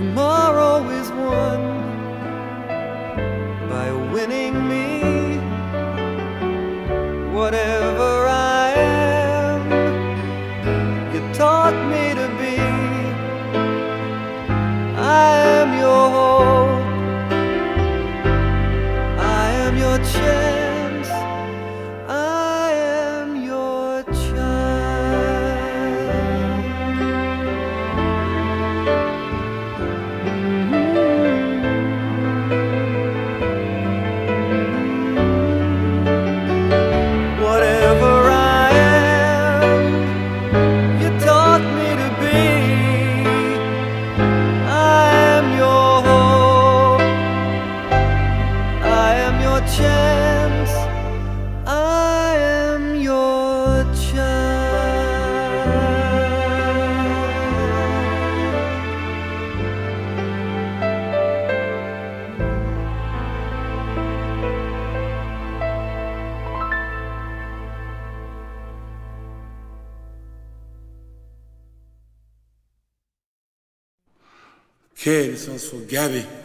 tomorrow is won by winning Porque eles são os Gabi.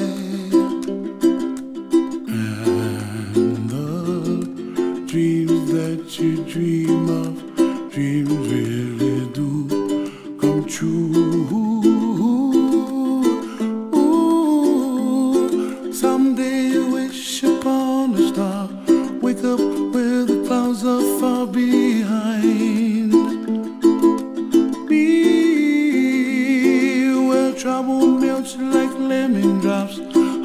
life.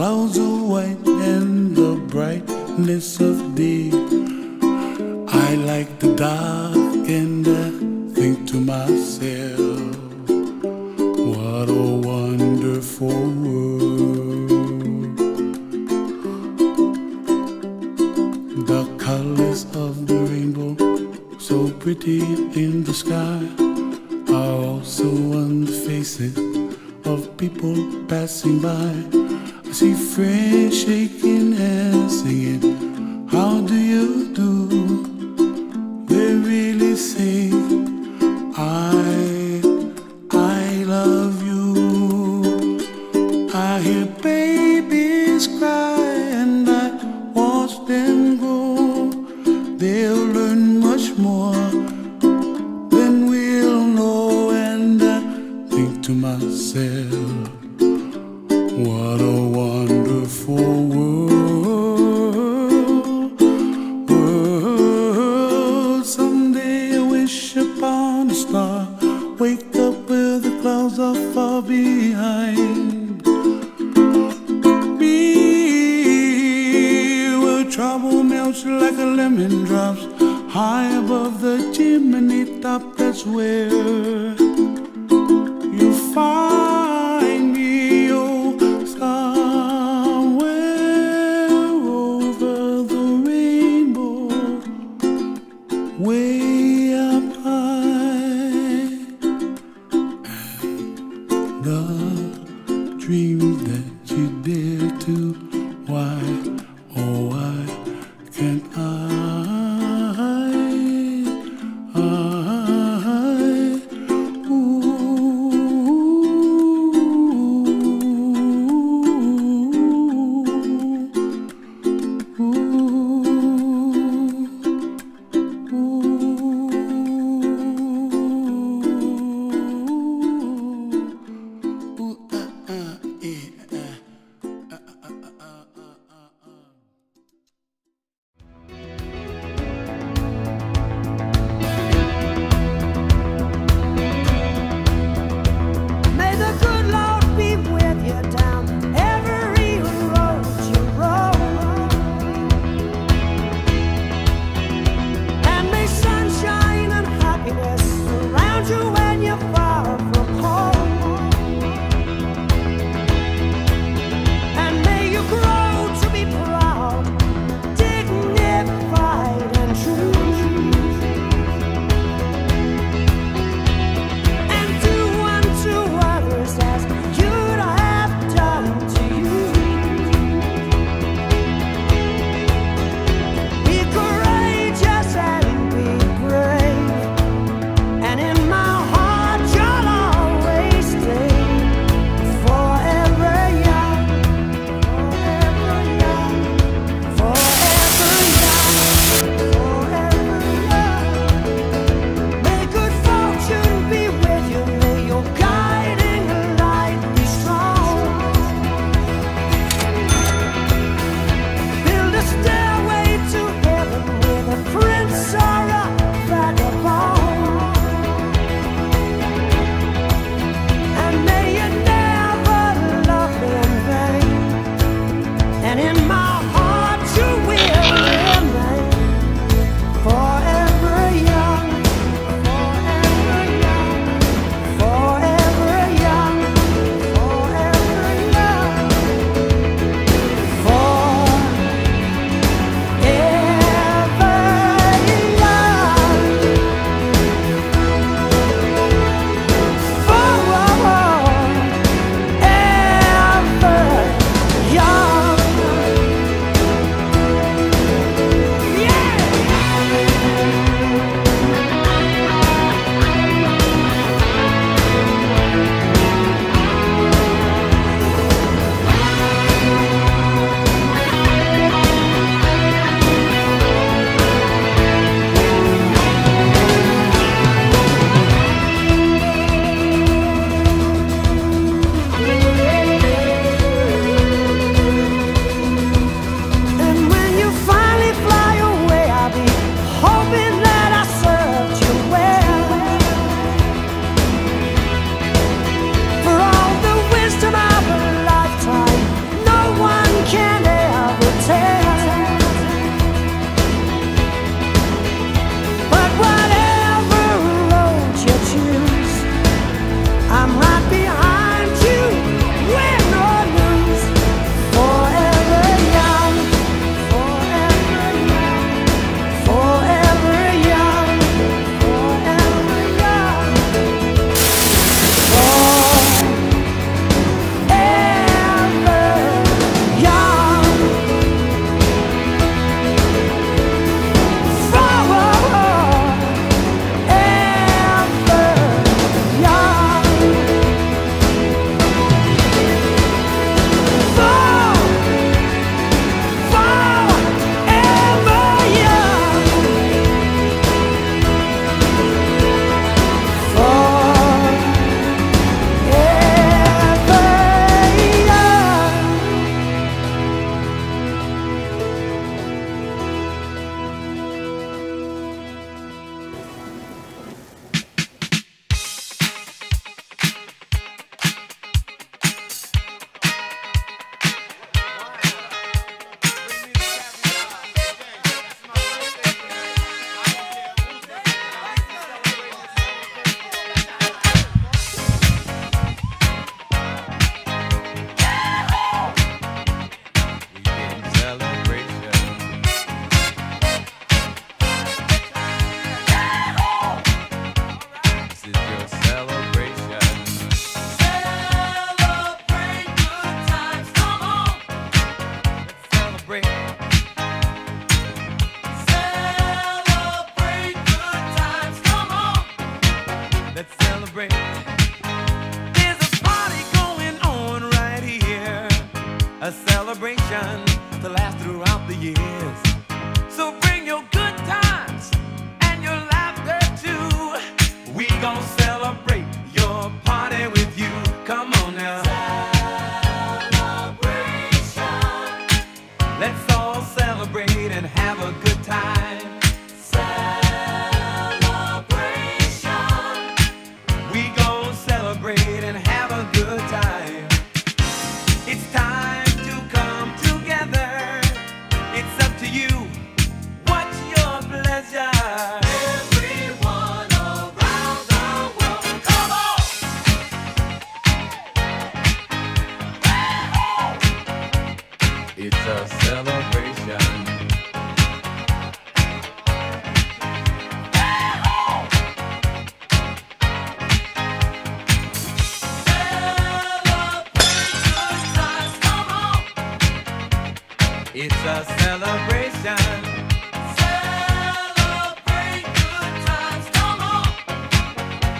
clouds are white and the brightness of day. I like the dark and I think to myself. Friends shaking hands, singing, How do you do?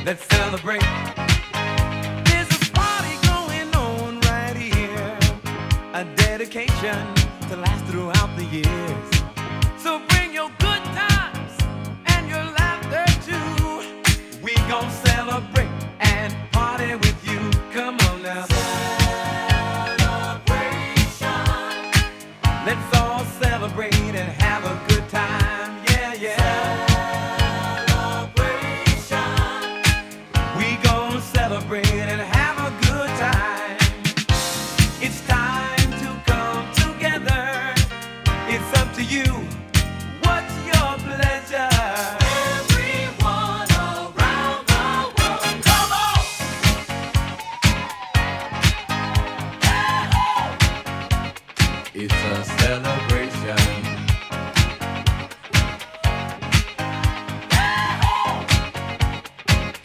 Let's celebrate. There's a party going on right here, a dedication to last throughout the years. So bring your good times and your laughter too. We gon' celebrate.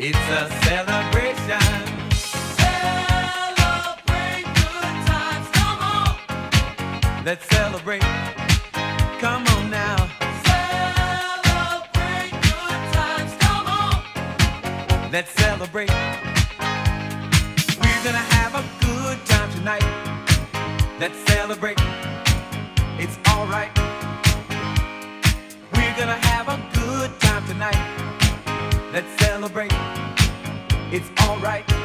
It's a celebration. Celebrate good times. Come on. Let's celebrate. Come on now. Celebrate good times. Come on. Let's celebrate. We're gonna have a good time tonight. Let's celebrate. It's alright. We're gonna have a good time tonight. Let's celebrate. It's alright.